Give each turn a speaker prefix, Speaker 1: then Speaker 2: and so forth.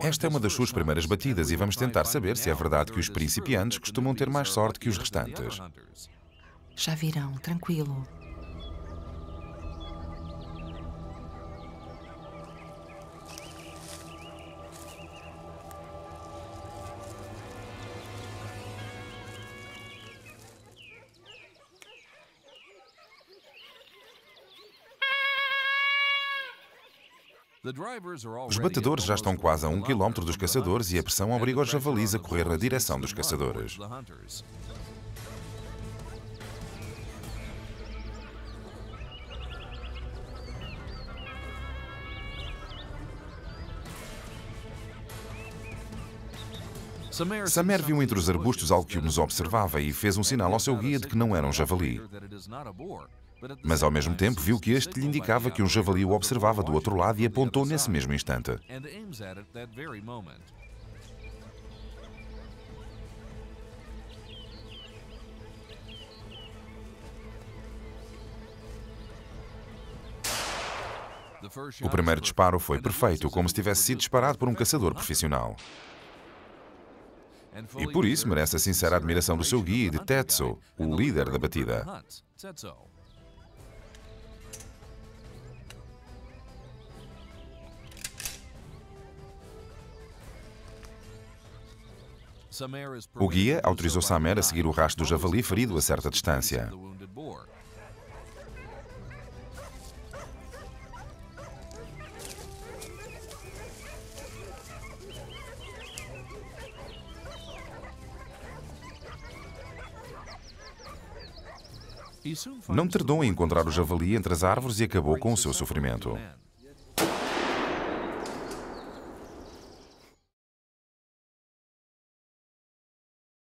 Speaker 1: Esta é uma das suas primeiras batidas e vamos tentar saber se é verdade que os principiantes costumam ter mais sorte que os restantes.
Speaker 2: Já virão, tranquilo.
Speaker 1: Os batedores já estão quase a um quilómetro dos caçadores e a pressão obriga os javalis a correr na direção dos caçadores. Samer viu entre os arbustos algo que nos observava e fez um sinal ao seu guia de que não era um javali. Mas ao mesmo tempo viu que este lhe indicava que um javali o observava do outro lado e apontou nesse mesmo instante. O primeiro disparo foi perfeito, como se tivesse sido disparado por um caçador profissional. E por isso merece a sincera admiração do seu guia de Tetsu, o líder da batida. O guia autorizou Samer a seguir o rastro do javali ferido a certa distância. Não tardou em encontrar o javali entre as árvores e acabou com o seu sofrimento.